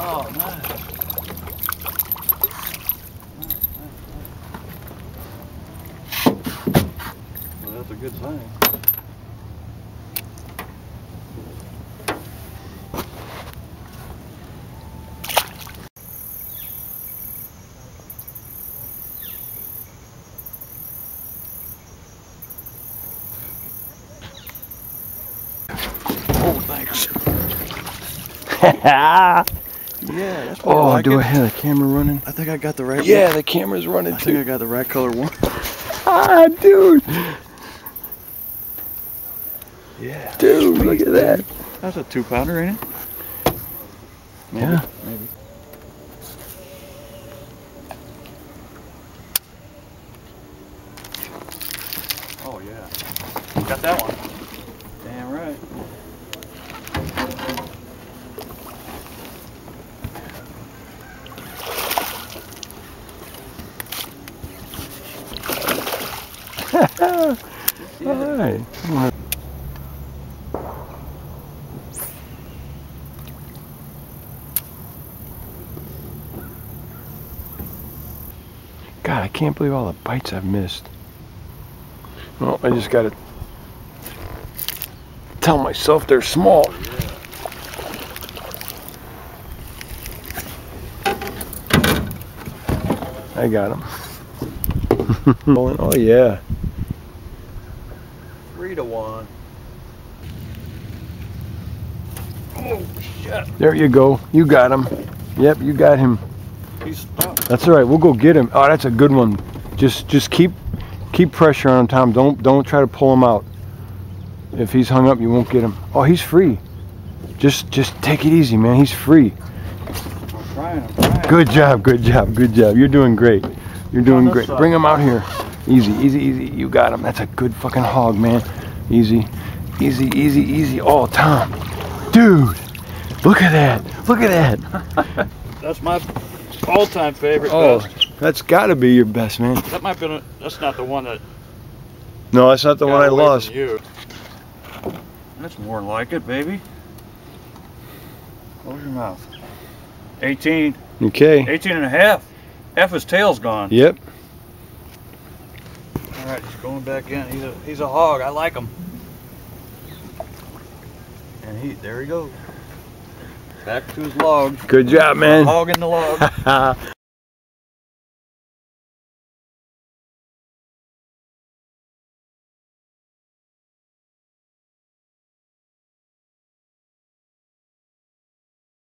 Oh, nice. Well, that's a good sign. Oh, thanks. Ah. Yeah, that's more oh, like do it. I have the camera running? I think I got the right one. Yeah, the camera's running one. I think too. I got the right color one. Ah, dude. Yeah. Dude, look at that. That's a two pounder, ain't it? Maybe, Yeah. Maybe. Oh yeah. Got that one. Damn right. God, I can't believe all the bites I've missed. Well, I just gotta tell myself they're small. I got them. oh yeah. Three to one. Oh shit. There you go. You got him. Yep, you got him. He's stuck. That's all right. We'll go get him. Oh, that's a good one. Just just keep keep pressure on him, Tom. Don't don't try to pull him out. If he's hung up, you won't get him. Oh, he's free. Just just take it easy, man. He's free. I'm trying, I'm trying. Good job. Good job. Good job. You're doing great. You're doing great. side. Bring him out here. Easy, easy, easy. You got him. That's a good fucking hog, man. Easy, easy, easy, easy. Oh, Tom, dude, look at that. Look at that. That's my all-time favorite. Oh, best. that's got to be your best, man. That might be. That's not the one that. No, that's not the one I lost. You. That's more like it, baby. Close your mouth. 18. Okay. 18 and a half. Half his tail's gone. Yep. Right, he's going back in. He's a he's a hog. I like him. And he there he goes. Back to his log. Good job, man. Hog in the log.